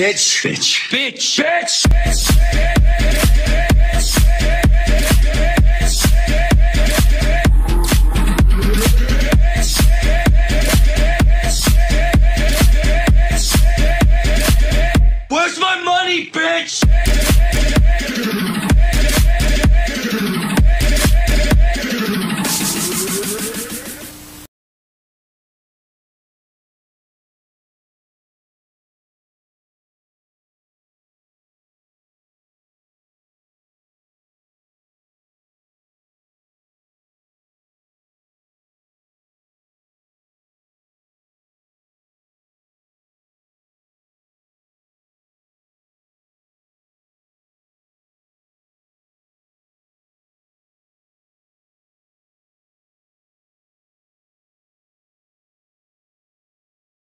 bitch, bitch, bitch, bitch. Where's my money, bitch?